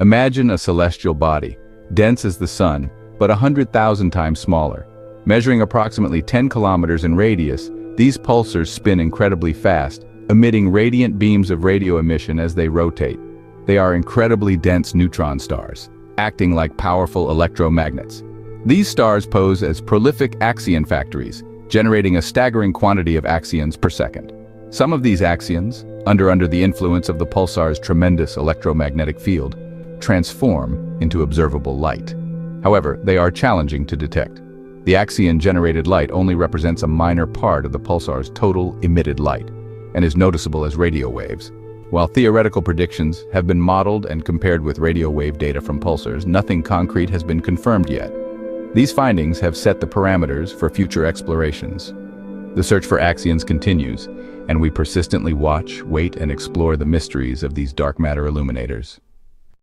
Imagine a celestial body, dense as the sun, but a hundred thousand times smaller. Measuring approximately 10 kilometers in radius, these pulsars spin incredibly fast, emitting radiant beams of radio emission as they rotate. They are incredibly dense neutron stars, acting like powerful electromagnets. These stars pose as prolific axion factories, generating a staggering quantity of axions per second. Some of these axions, under under the influence of the pulsar's tremendous electromagnetic field, transform into observable light. However, they are challenging to detect. The axion-generated light only represents a minor part of the pulsar's total emitted light and is noticeable as radio waves. While theoretical predictions have been modeled and compared with radio wave data from pulsars, nothing concrete has been confirmed yet. These findings have set the parameters for future explorations. The search for axions continues, and we persistently watch, wait, and explore the mysteries of these dark matter illuminators.